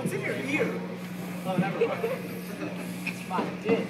What's in your ear? Oh, never mind. It's my dick.